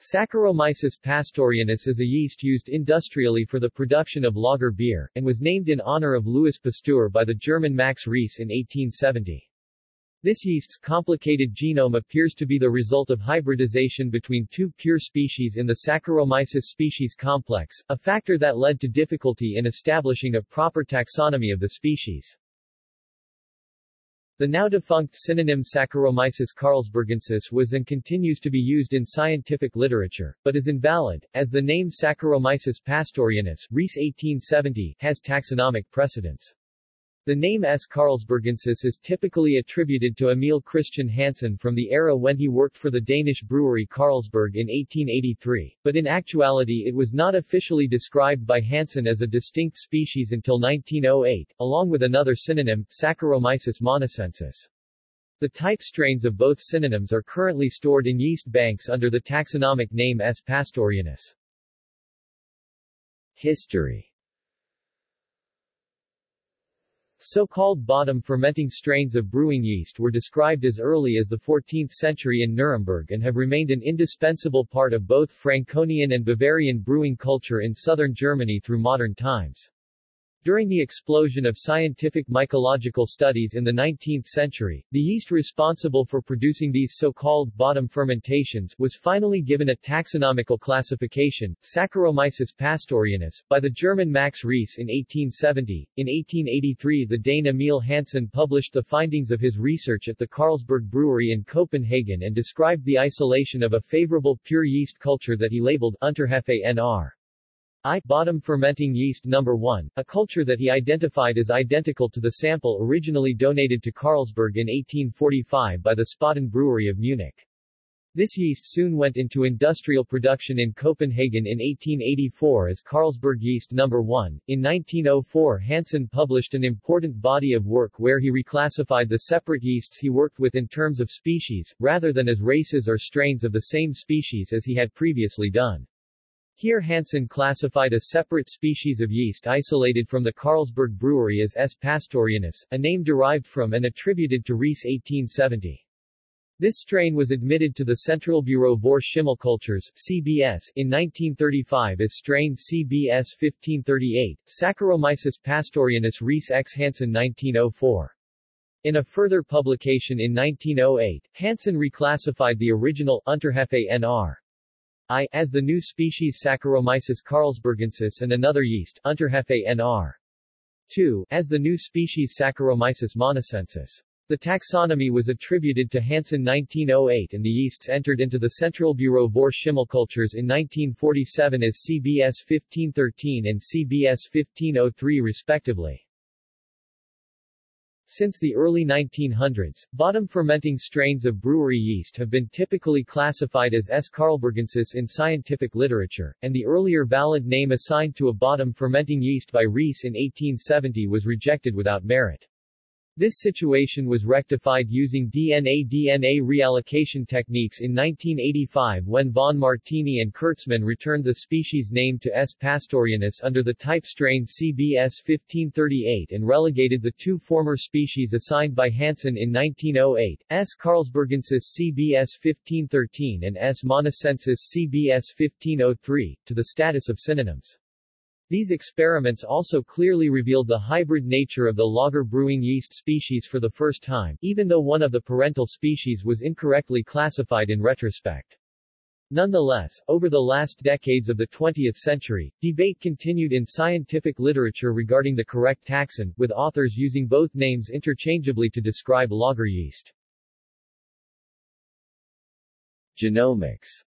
Saccharomyces pastorianus is a yeast used industrially for the production of lager beer, and was named in honor of Louis Pasteur by the German Max Reess in 1870. This yeast's complicated genome appears to be the result of hybridization between two pure species in the Saccharomyces species complex, a factor that led to difficulty in establishing a proper taxonomy of the species. The now-defunct synonym Saccharomyces carlsbergensis was and continues to be used in scientific literature, but is invalid, as the name Saccharomyces pastorianus Reess 1870 has taxonomic precedence. The name S. Carlsbergensis is typically attributed to Emil Christian Hansen from the era when he worked for the Danish brewery Carlsberg in 1883, but in actuality it was not officially described by Hansen as a distinct species until 1908, along with another synonym, Saccharomyces monacensis. The type strains of both synonyms are currently stored in yeast banks under the taxonomic name S. pastorianus. History So-called bottom-fermenting strains of brewing yeast were described as early as the 14th century in Nuremberg and have remained an indispensable part of both Franconian and Bavarian brewing culture in southern Germany through modern times. During the explosion of scientific mycological studies in the 19th century, the yeast responsible for producing these so-called bottom fermentations was finally given a taxonomical classification, Saccharomyces pastorianus, by the German Max Reess in 1870. In 1883 the Dane Emil Hansen published the findings of his research at the Carlsberg Brewery in Copenhagen and described the isolation of a favorable pure yeast culture that he labeled Unterhefe NR. I bottom fermenting yeast number 1, a culture that he identified as identical to the sample originally donated to Carlsberg in 1845 by the Spaten Brewery of Munich. This yeast soon went into industrial production in Copenhagen in 1884 as Carlsberg yeast number 1. In 1904 Hansen published an important body of work where he reclassified the separate yeasts he worked with in terms of species, rather than as races or strains of the same species as he had previously done. Here Hansen classified a separate species of yeast isolated from the Carlsberg brewery as S. pastorianus, a name derived from and attributed to Reess 1870. This strain was admitted to the Centraalbureau voor Schimmelcultures CBS in 1935 as strain CBS 1538, Saccharomyces pastorianus Reess X Hansen 1904. In a further publication in 1908, Hansen reclassified the original Unterhefe NR. I as the new species Saccharomyces carlsbergensis and another yeast, Unterhefe nr. 2, as the new species Saccharomyces monacensis. The taxonomy was attributed to Hansen 1908 and the yeasts entered into the Centraalbureau voor Schimmelcultures in 1947 as CBS 1513 and CBS 1503 respectively. Since the early 1900s, bottom-fermenting strains of brewery yeast have been typically classified as S. carlsbergensis in scientific literature, and the earlier valid name assigned to a bottom-fermenting yeast by Reess in 1870 was rejected without merit. This situation was rectified using DNA-DNA reallocation techniques in 1985 when von Martini and Kurtzman returned the species name to S. pastorianus under the type strain CBS 1538 and relegated the two former species assigned by Hansen in 1908, S. carlsbergensis CBS 1513 and S. monacensis CBS 1503, to the status of synonyms. These experiments also clearly revealed the hybrid nature of the lager brewing yeast species for the first time, even though one of the parental species was incorrectly classified in retrospect. Nonetheless, over the last decades of the 20th century, debate continued in scientific literature regarding the correct taxon, with authors using both names interchangeably to describe lager yeast. Genomics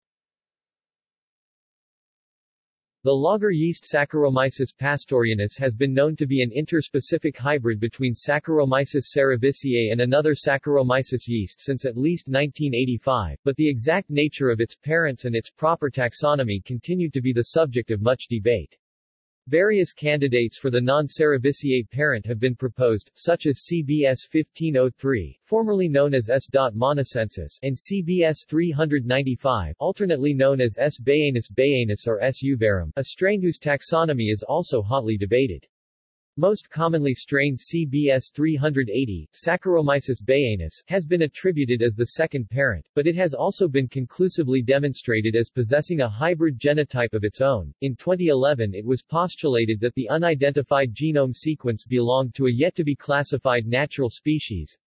the lager yeast Saccharomyces pastorianus has been known to be an interspecific hybrid between Saccharomyces cerevisiae and another Saccharomyces yeast since at least 1985, but the exact nature of its parents and its proper taxonomy continued to be the subject of much debate. Various candidates for the non-cerevisiae parent have been proposed, such as CBS 1503, formerly known as S. monacensis, and CBS 395, alternately known as S. bayanus bayanus or S. uvarum, a strain whose taxonomy is also hotly debated. Most commonly strain CBS 380, Saccharomyces bayanus, has been attributed as the second parent, but it has also been conclusively demonstrated as possessing a hybrid genotype of its own. In 2011 it was postulated that the unidentified genome sequence belonged to a yet-to-be classified natural species,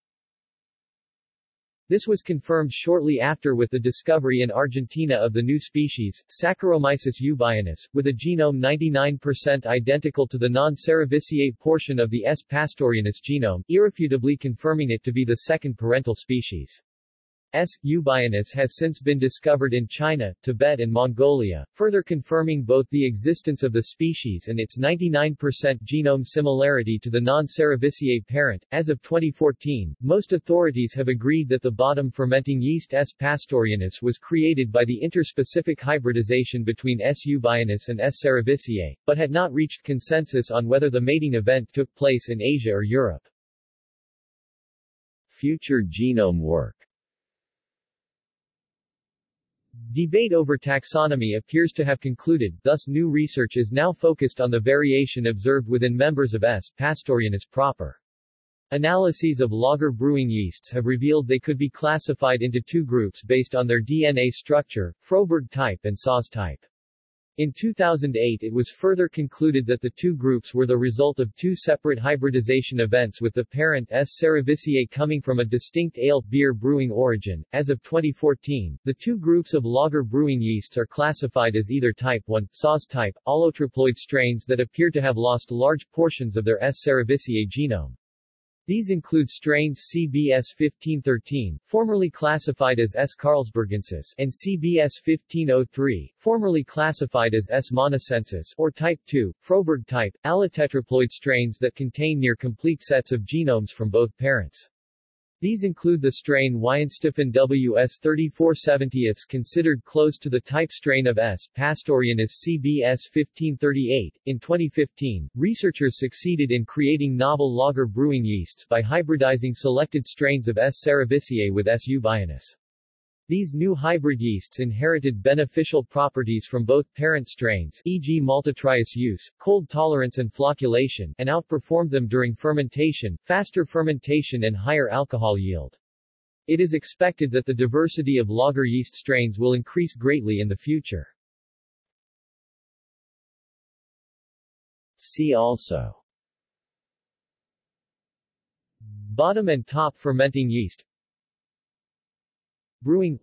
this was confirmed shortly after with the discovery in Argentina of the new species, Saccharomyces eubayanus, with a genome 99% identical to the non-cerevisiae portion of the S. pastorianus genome, irrefutably confirming it to be the second parental species. S. eubayanus has since been discovered in China, Tibet and Mongolia, further confirming both the existence of the species and its 99% genome similarity to the non-cerevisiae parent. As of 2014, most authorities have agreed that the bottom fermenting yeast S. pastorianus was created by the interspecific hybridization between S. eubayanus and S. cerevisiae, but had not reached consensus on whether the mating event took place in Asia or Europe. Future genome work Debate over taxonomy appears to have concluded, thus new research is now focused on the variation observed within members of S. pastorianus proper. Analyses of lager brewing yeasts have revealed they could be classified into two groups based on their DNA structure, Frohberg type and Saaz type. In 2008 it was further concluded that the two groups were the result of two separate hybridization events with the parent S. cerevisiae coming from a distinct ale beer brewing origin. As of 2014, the two groups of lager brewing yeasts are classified as either type 1, Saaz type, allotriploid strains that appear to have lost large portions of their S. cerevisiae genome. These include strains CBS 1513, formerly classified as S. carlsbergensis, and CBS 1503, formerly classified as S. monacensis, or Type 2, Frohberg type, allotetraploid strains that contain near complete sets of genomes from both parents. These include the strain Weihenstephan WS 3470 considered close to the type strain of S. pastorianus CBS 1538. In 2015, researchers succeeded in creating novel lager brewing yeasts by hybridizing selected strains of S. cerevisiae with S. eubayanus. These new hybrid yeasts inherited beneficial properties from both parent strains e.g. maltotriose use, cold tolerance and flocculation and outperformed them during fermentation, faster fermentation and higher alcohol yield. It is expected that the diversity of lager yeast strains will increase greatly in the future. See also Bottom and top fermenting yeast Brewing.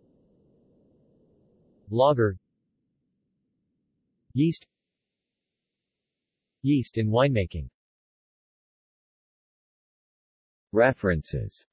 Lager. Yeast. Yeast in winemaking. References